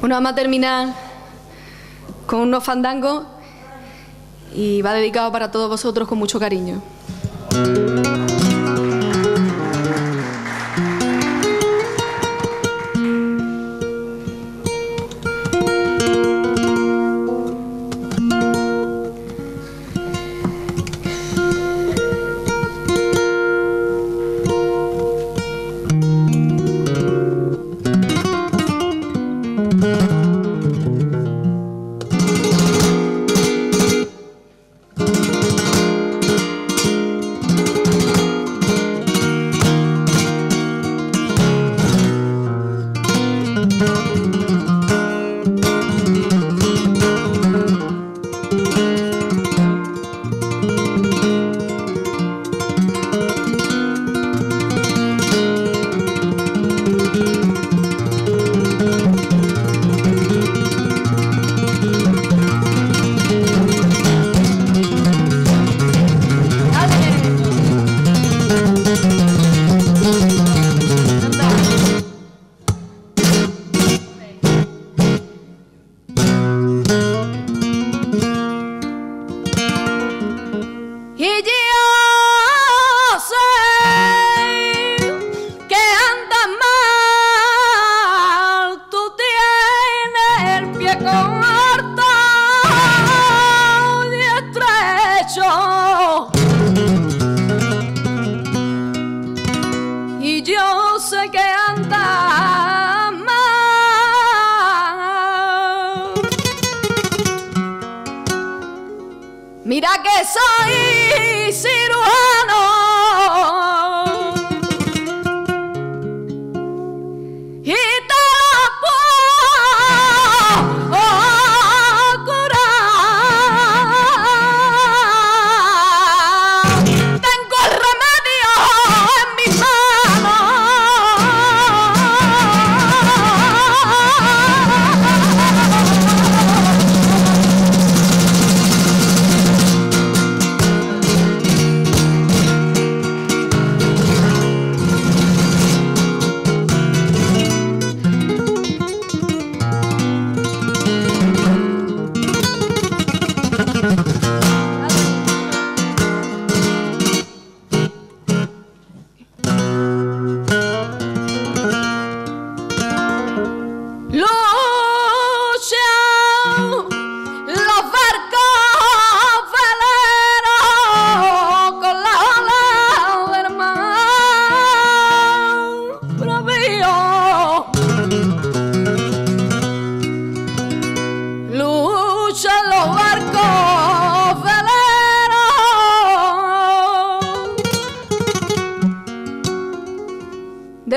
Bueno, vamos a terminar con unos fandangos y va dedicado para todos vosotros con mucho cariño. Mira que soy